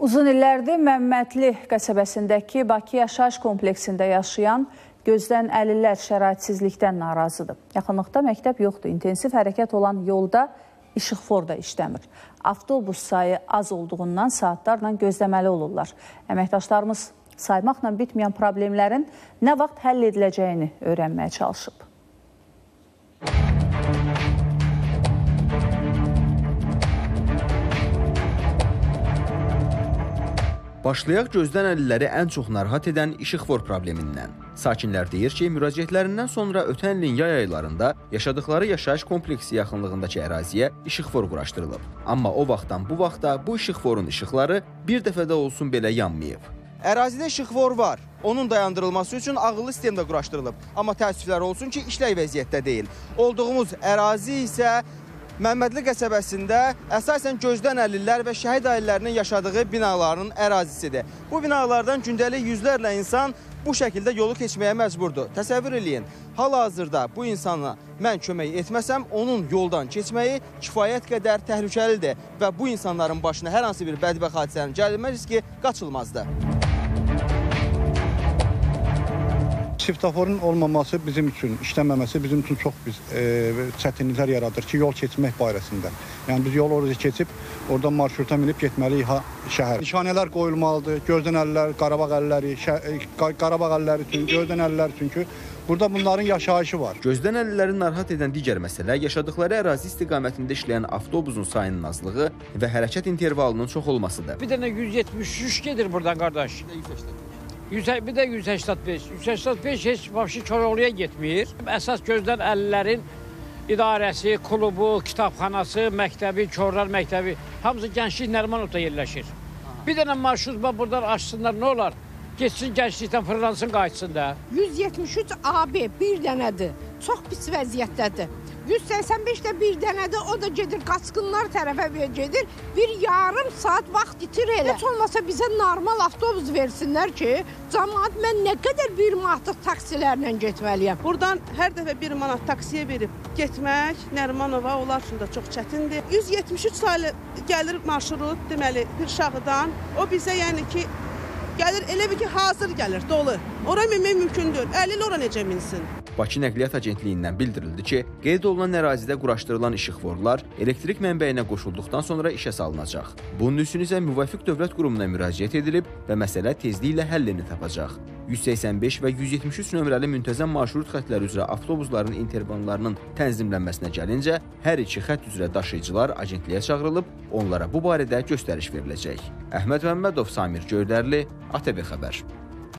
Uzun illərdir Məmmədli qəsəbəsindəki Bakı yaşayış kompleksində yaşayan gözdən əlillər şəraitsizlikdən narazıdır. Yaxınlıqda məktəb yoxdur. İntensiv hərəkət olan yolda işıqfor da işləmir. Avtobus sayı az olduğundan saatlarla gözləməli olurlar. Əməkdaşlarımız saymaqla bitməyən problemlərin nə vaxt həll ediləcəyini öyrənməyə çalışıb. Başlayaq gözdən əlilləri ən çox narahat edən işıqfor problemindən. Sakinlər deyir ki, müraciətlərindən sonra ötən ilin yay aylarında yaşadıkları yaşayış kompleksi yaxınlığındakı əraziyə işıqfor quraşdırılıb. Amma o vaxtdan bu vaxta bu işıqforun işıqları bir dəfədə olsun belə yanmayıb. Ərazidə işıqfor var. Onun dayandırılması üçün ağıllı sistem də quraşdırılıb. Amma təəssüflər olsun ki, işlək vəziyyətdə deyil. Olduğumuz ərazi isə Məmmədli qəsəbəsində əsasən gözdən əlillər və şəhid ailələrinin yaşadığı binaların ərazisidir. Bu binalardan gündəlik yüzlərlə insan bu şəkildə yolu keçməyə məcburdur. Təsəvvür eləyin, hal-hazırda bu insana mən kömək etməsəm, onun yoldan keçməyi kifayət qədər təhlükəlidir və bu insanların başına hər hansı bir bədbəxt hadisənin gəlmə riski qaçılmazdır. Svetoforun olmaması bizim üçün, işləməməsi bizim üçün çox biz e, çətinliklər yaradır ki, yol keçmək barəsində. Yəni biz yol orada keçib, oradan marşruta minib getməliyik ha şəhər. Nişanələr qoyulmalıdır, gözdən əllər, Qarabağ əlləri, şə, Qarabağ əlləri üçün, gözdən əllər çünki Burada bunların yaşayışı var. Gözdən əlilləri narahat edən digər məsələ yaşadıkları ərazi istiqamətində işləyən avtobusun sayının azlığı və hərəkət intervalının çox olmasıdır. Bir dənə 173 gedir buradan qardaş. 100, bir də 185. 185 heç vəbşi Koroğluya getmir. Əsas gözdən əllərin idarəsi, klubu, kitabxanası, məktəbi, Korlar məktəbi hamısı Gənclik Nərimanovda yerləşir. Bir dənə marşrut buradan açsınlar, nə olar? Getsin gənclikdən fırlansın, qayıtsın da. 173 AB bir dənədir. Çox pis vəziyyətdədir. 185 də bir dənədir, o da gedir qaçqınlar tərəfə gedir. Bir yarım saat vaxt itir elə. Heç olmasa bizə normal avtobus versinlər ki, cəmaət mən nə qədər bir manatlıq taksilərlə getməliyəm. Buradan hər dəfə bir manat taksiyə verib getmək Nərimanova onlar üçün də çox çətindir. 173 saylı gəlir marşrut, deməli Pirşağıdan. O bizə yəni ki gəlir elə bir ki hazır gəlir, dolu. Ora minmək mümkündür. 50 ora necə minsin? Bakı Nəqliyyat Agentliyindən bildirildi ki, qeyd olunan ərazidə quraşdırılan işıqforlar elektrik mənbəyinə qoşulduqdan sonra işə salınacaq. Bunun üçün isə müvafiq dövlət qurumuna müraciət edilib və məsələ tezliklə həllini tapacaq. 185 və 173 nömrəli müntəzəm marşrut xəttləri üzrə avtobusların intervallarının tənzimlənməsinə gəlincə, hər iki xətt üzrə daşıyıcılar agentliyə çağırılıb, onlara bu barədə göstəriş veriləcək. Əhməd Məmmədov, Samir Göydərli, ATV xəbər.